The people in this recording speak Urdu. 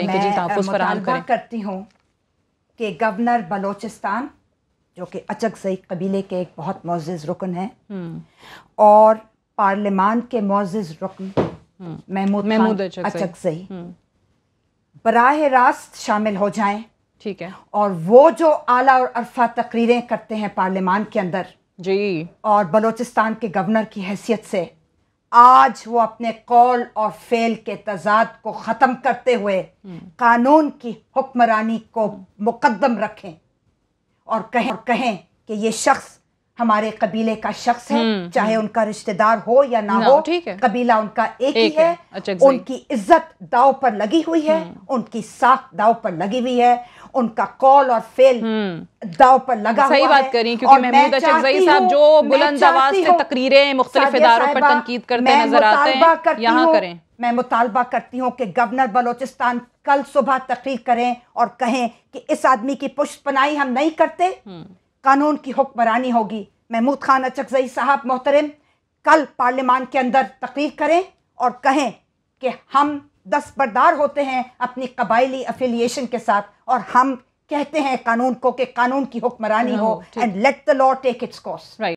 میں جی کریں۔ کرتی ہوں کہ گورنر بلوچستان جو کہ اچکزئی قبیلے کے ایک بہت معزز رکن ہیں اور پارلیمان کے معزز رکن محمود محمود۔ اچکزئی ہم، براہ راست شامل ہو جائیں۔ ٹھیک ہے۔ اور وہ جو اعلیٰ اور عرفہ تقریریں کرتے ہیں پارلیمان کے اندر جی۔ اور بلوچستان کے گورنر کی حیثیت سے آج وہ اپنے قول اور فعل کے تضاد کو ختم کرتے ہوئے قانون کی حکمرانی کو مقدم رکھیں اور کہیں اور کہیں کہ یہ شخص ہمارے قبیلے کا شخص ہے چاہے ان کا رشتہ دار ہو یا نہ ہو۔ قبیلہ ان کا ایک ہی ہے، اچکزئی۔ ان کی عزت داؤ پر لگی ہوئی ہے ان کی ساکھ داؤ پر لگی ہوئی ہے ان کا قول اور فعل داؤ پر لگا صحیح ہوا ہے بات کری اور کیونکہ محمود اچکزئی چاہتی صاحب ہوں- جو بلند آواز سے تقریریں مختلف اداروں پر تنقید کرتے نظر آتے ہیں۔ یہاں کریں۔ میں مطالبہ کرتی ہوں کہ گورنر بلوچستان کل صبح تقریر کریں اور کہیں کہ اس آدمی کی پشت پناہی ہم نہیں کرتے قانون کی حکمرانی ہوگی۔ محمود خان اچکزئی صاحب محترم کل پارلیمان کے اندر تقریر کریں اور کہیں کہ ہم دستبردار ہوتے ہیں اپنی قبائلی افیلیشن کے ساتھ اور ہم کہتے ہیں قانون کو کہ قانون کی حکمرانی ہو ٹھیک۔ And let the law take its course